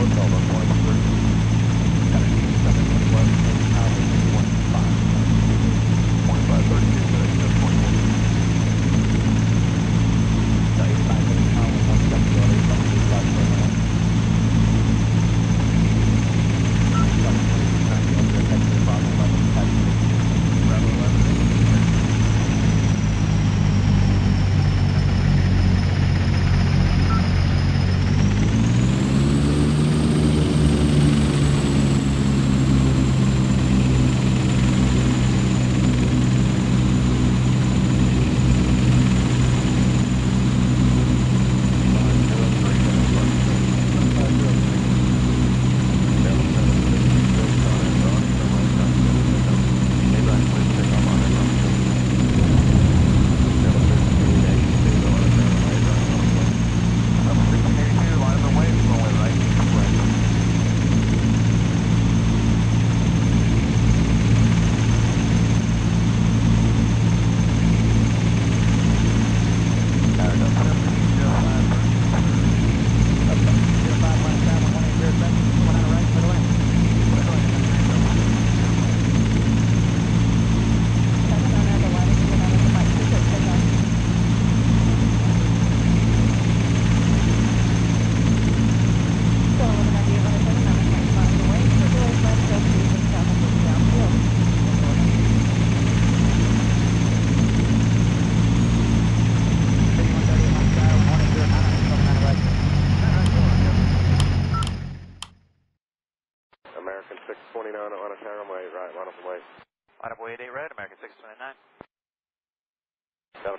ortalama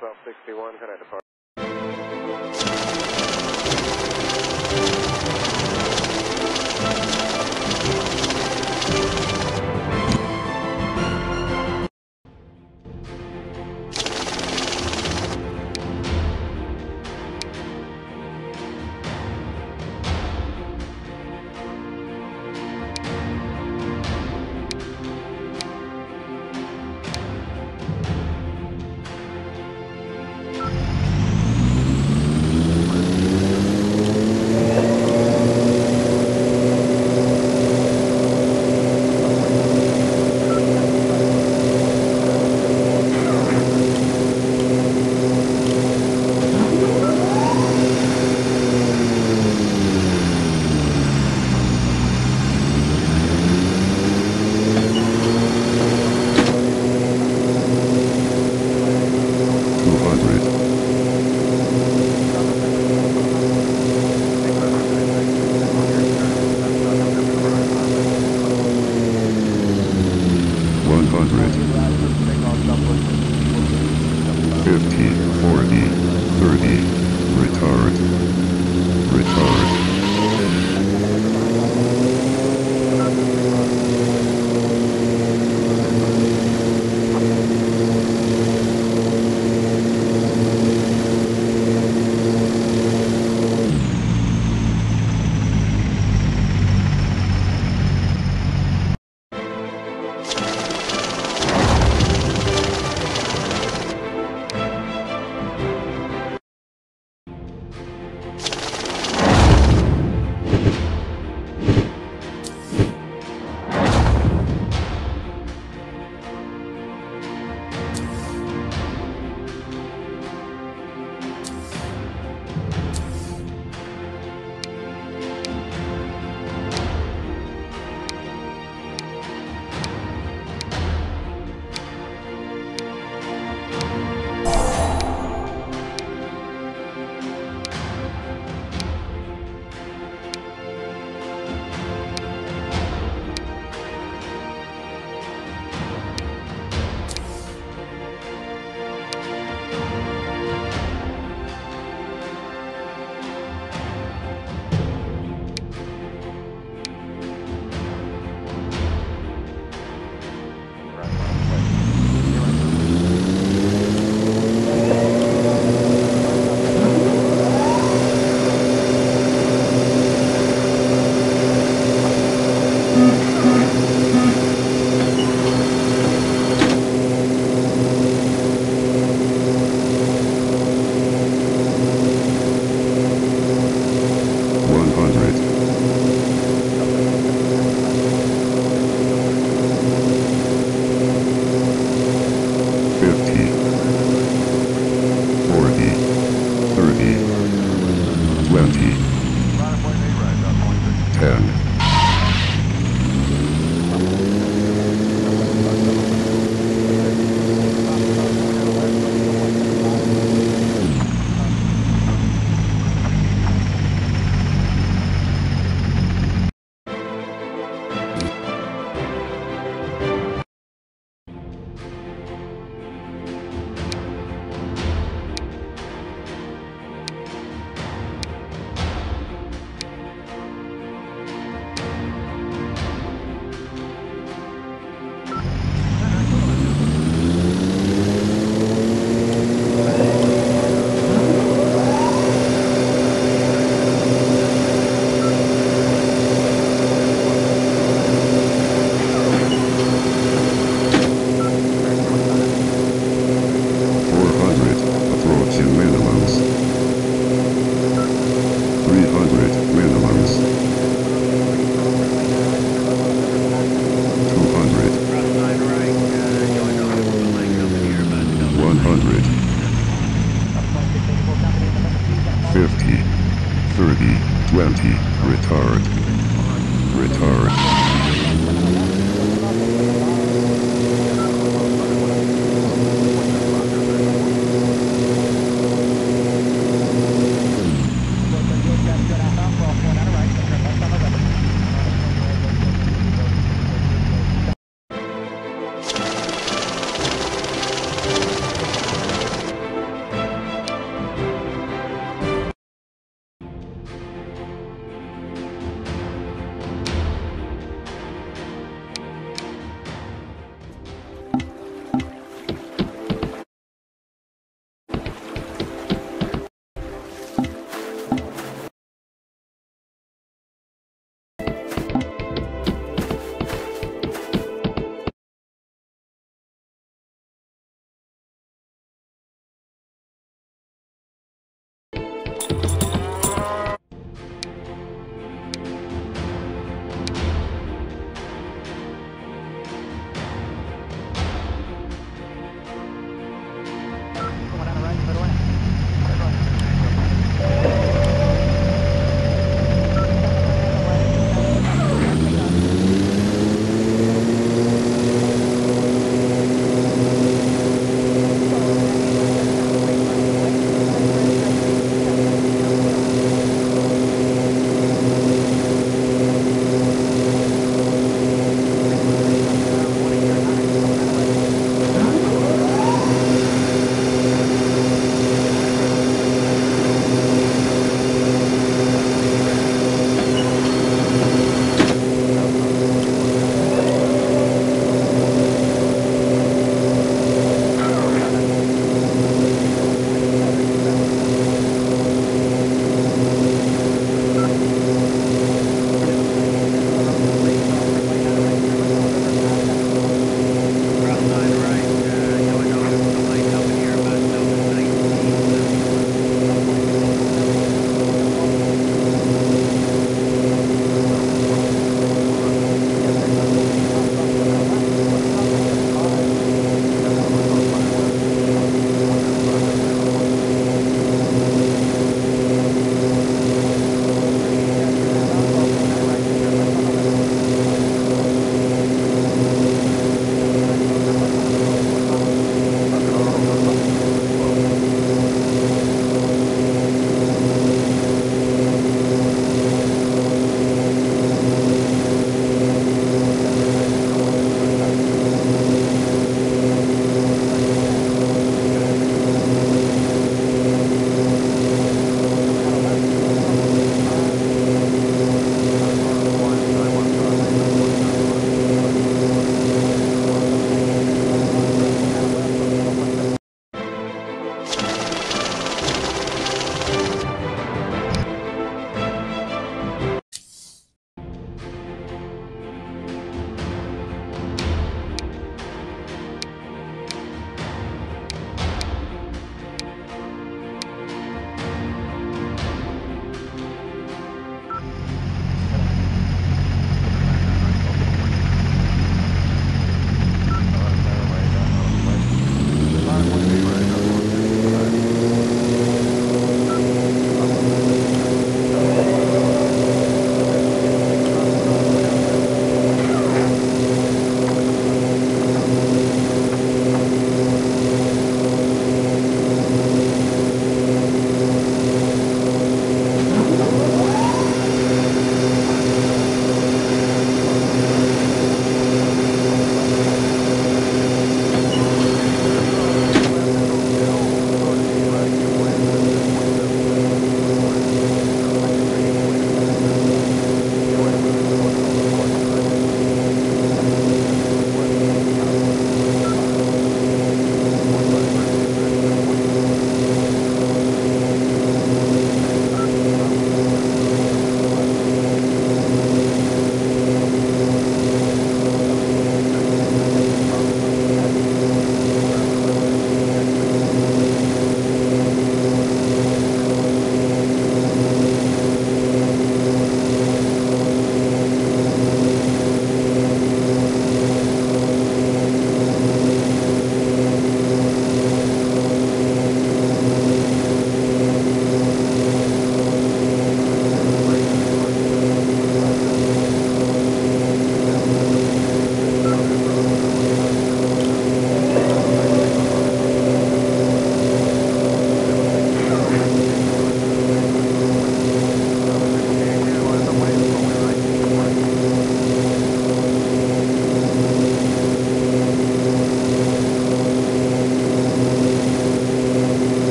2629. Delta 1261, can I depart? Hundred. Fifty, forty,